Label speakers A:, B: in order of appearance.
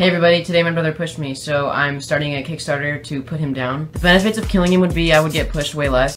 A: Hey everybody, today my brother pushed me, so I'm starting a Kickstarter to put him down. The benefits of killing him would be I would get pushed way less.